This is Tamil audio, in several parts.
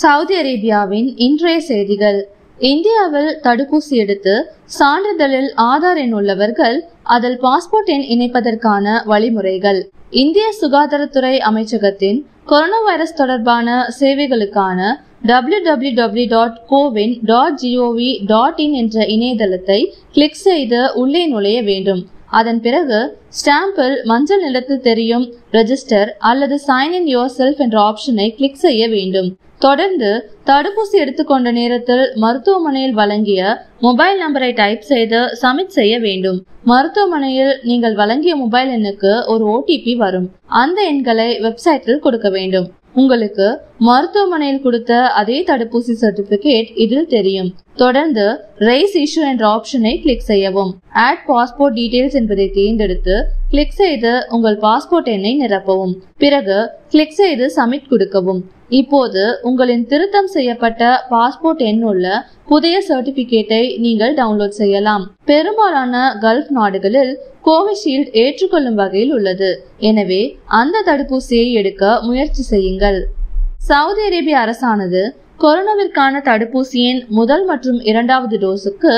சவுதி அரேபியாவின் இன்றைய செய்திகள். இந்தியாவில் தடுப்பூசி எடுத்து சான்றிதழில் ஆதார் எண் உள்ளவர்கள் அதில் பாஸ்போர்ட் எண் இணைப்பதற்கான வழிமுறைகள். இந்திய சுகாதாரத்துறை அமைச்சகத்தின் கொரோனா வைரஸ் தொடர்பான சேவைகளுக்கான W W W dot CoWIN dot GOV dot in என்ற இணையதளத்தை கிளிக் செய்து உள்ளே நுழைய வேண்டும். அதன் பிறகு ஸ்டாம்பில் மஞ்சள் நிறத்தில் தெரியும் ரெஜிஸ்டர் அல்லது சைன் இன் யோர் செல்ஃப் என்ற ஆப்ஷனை கிளிக் செய்ய வேண்டும். தொடர்ந்து தடுப்பூசி எடுத்துக்கொண்ட நேரத்தில் மருத்துவமனையில் வழங்கிய மொபைல் நம்பரை டைப் செய்து சப்மிட் செய்ய வேண்டும். மருத்துவமனையில் நீங்கள் வழங்கிய மொபைல் எண்ணுக்கு ஒரு ஓடிபி வரும். அந்த எண்களை வெப்சைட்டில் கொடுக்க வேண்டும். உங்களுக்கு மருத்துவமனையில் கொடுத்த அதே தடுப்பூசி சர்டிபிகேட் இதில் தெரியும். தொடர்ந்து ரைஸ் இஷ்யூ என்ற ஆப்ஷனை கிளிக் செய்யவும். ஆட் பாஸ்போர்ட் டீடைல்ஸ் என்பதை தேர்ந்தெடுத்து கிளிக் செய்து உங்கள் பாஸ்போர்ட் எண்ணை நிரப்பவும். பிறகு கிளிக் செய்து சப்மிட் கொடுக்கவும். இப்போது உங்களின் திருத்தம் செய்யப்பட்ட பாஸ்போர்ட் எண்ணுள்ள புதிய சர்டிபிகேட்டை நீங்கள் டவுன்லோட் செய்யலாம். பெரும்பாலான கல்ஃப் நாடுகளில் கோவிஷீல்டு ஏற்றுக்கொள்ளும் வகையில் உள்ளது. எனவே அந்த தடுப்பூசியை எடுக்க முயற்சி செய்யுங்கள். சவுதி அரேபிய அரசானது கொரோனாவிற்கான தடுப்பூசியின் முதல் மற்றும் இரண்டாவது டோஸுக்கு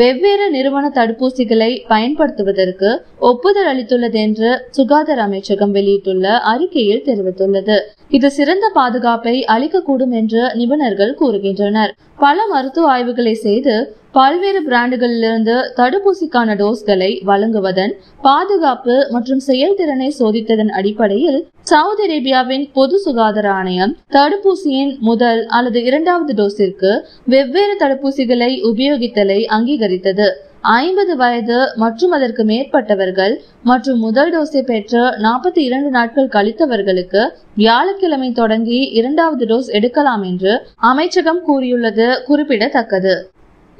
வெவ்வேறு நிறுவன தடுப்பூசிகளை பயன்படுத்துவதற்கு ஒப்புதல் அளித்துள்ளது என்று சுகாதார அமைச்சகம் வெளியிட்டுள்ள அறிக்கையில் தெரிவித்துள்ளது. இது சிறந்த பாதுகாப்பை அளிக்கக்கூடும் என்று நிபுணர்கள் கூறுகின்றனர். பல மருத்துவ ஆய்வுகளை செய்து பல்வேறு பிராண்டுகளிலிருந்து தடுப்பூசிக்கான டோஸ்களை வழங்குவதன் பாதுகாப்பு மற்றும் செயல்திறனை சோதித்ததன் அடிப்படையில் சவுதி அரேபியாவின் பொது சுகாதார ஆணையம் தடுப்பூசியின் முதல் அல்லது இரண்டாவது டோஸிற்கு வெவ்வேறு தடுப்பூசிகளை உபயோகித்தலை அங்கீகரித்தது. ஐம்பது வயது மற்றும் அதற்கு மேற்பட்டவர்கள் மற்றும் முதல் டோஸை பெற்று நாற்பத்தி இரண்டு நாட்கள் கழித்தவர்களுக்கு வியாழக்கிழமை தொடங்கி இரண்டாவது டோஸ் எடுக்கலாம் என்று அமைச்சகம் கூறியுள்ளது குறிப்பிடத்தக்கது.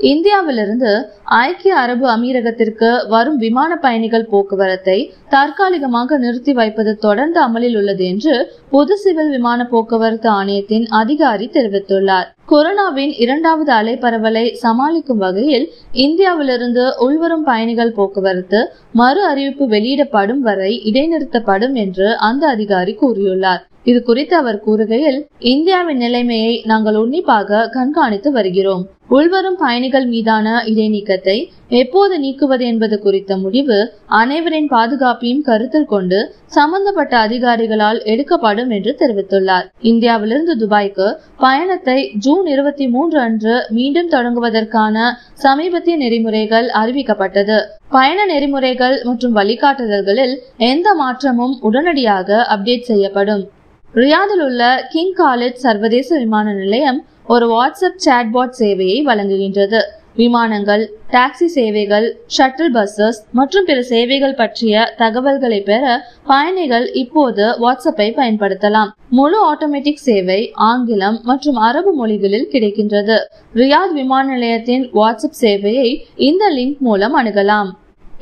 இந்தியாவிலிருந்து ஐக்கிய அரபு அமீரகத்திற்கு வரும் விமான பயணிகள் போக்குவரத்தை தற்காலிகமாக நிறுத்தி வைப்பது தொடர்ந்து அமலில் உள்ளது என்று பொது சிவில் விமான போக்குவரத்து ஆணையத்தின் அதிகாரி தெரிவித்துள்ளார். கொரோனாவின் இரண்டாவது அலை பரவலை சமாளிக்கும் வகையில் இந்தியாவிலிருந்து உள்வரும் பயணிகள் போக்குவரத்து மறு அறிவிப்பு வெளியிடப்படும் வரை இடைநிறுத்தப்படும் என்று அந்த அதிகாரி கூறியுள்ளார். இது குறித்து அவர் கூறுகையில் இந்தியாவின் நிலைமையை நாங்கள் உன்னிப்பாக கண்காணித்து வருகிறோம். உள்வரும் பயணிகள் மீதான இடைநீக்கத்தை எப்போது நீக்குவது என்பது குறித்த முடிவு அனைவரின் பாதுகாப்பையும் கருத்தில் கொண்டு சம்பந்தப்பட்ட அதிகாரிகளால் எடுக்கப்படும் என்று தெரிவித்துள்ளார். இந்தியாவிலிருந்து துபாய்க்கு பயணத்தை ஜூன் இருபத்தி மூன்று அன்று மீண்டும் தொடங்குவதற்கான சமீபத்திய நெறிமுறைகள் அறிவிக்கப்பட்டது. பயண நெறிமுறைகள் மற்றும் வழிகாட்டுதல்களில் எந்த மாற்றமும் உடனடியாக அப்டேட் செய்யப்படும். ரியாதில் உள்ள கிங் காலேஜ் சர்வதேச விமான நிலையம் ஒரு வாட்ஸ்அப் சாட்பாட் சேவையை வழங்குகின்றது. விமானங்கள் டாக்ஸி சேவைகள் ஷட்டில் பஸ்ஸஸ் மற்றும் பிற சேவைகள் பற்றிய தகவல்களை பெற பயணிகள் இப்போது வாட்ஸ்அப்பை பயன்படுத்தலாம். முழு ஆட்டோமேட்டிக் சேவை ஆங்கிலம் மற்றும் அரபு மொழிகளில் கிடைக்கின்றது. ரியாத் விமான நிலையத்தின் வாட்ஸ்அப் சேவையை இந்த லிங்க் மூலம் அணுகலாம்.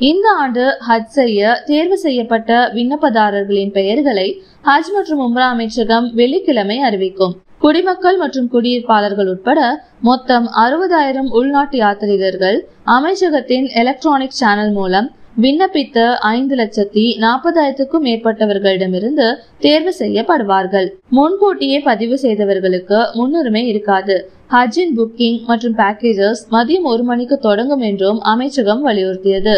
இந்த ஆண்டு ஹஜ் செய்ய தேர்வு செய்யப்பட்ட விண்ணப்பதாரர்களின் பெயர்களை ஹஜ் மற்றும் உம்ரா அமைச்சகம் வெள்ளிக்கிழமை அறிவிக்கும். குடிமக்கள் மற்றும் குடியிருப்பாளர்கள் உட்பட மொத்தம் அறுபதாயிரம் உள்நாட்டு யாத்ரீகர்கள் அமைச்சகத்தின் எலக்ட்ரானிக் சேனல் மூலம் விண்ணப்பித்த ஐந்து லட்சத்தி நாற்பதாயிரத்துக்கும் மேற்பட்டவர்களிடமிருந்து தேர்வு செய்யப்படுவார்கள். முன்கூட்டியே பதிவு செய்தவர்களுக்கு முன்னுரிமை இருக்காது. ஹஜ்ஜின் புக்கிங் மற்றும் பேக்கேஜஸ் மதியம் ஒரு மணிக்கு தொடங்கும் என்றும் அமைச்சகம் வலியுறுத்தியது.